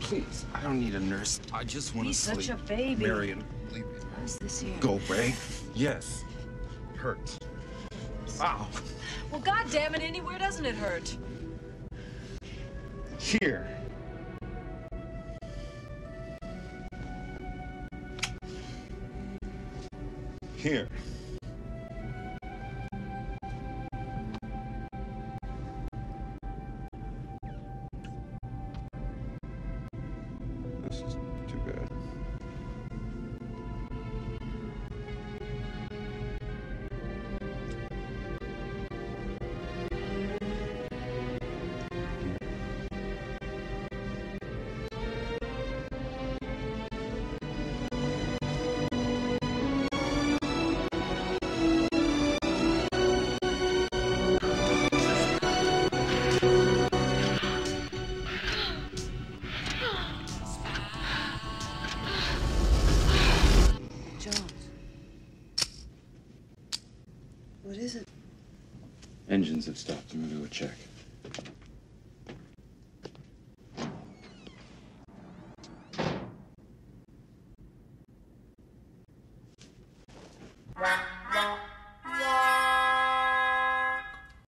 Please, I don't need a nurse. I just want to He's sleep. such a baby. Marion, leave me. How's this here? Go away. Yes. Hurts. Ow. Well, God damn it, Indy, where doesn't it hurt? Here. Here. What is it? Engines have stopped. I'm gonna go check. Wow.